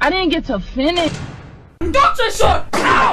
I didn't get to finish. Don't say!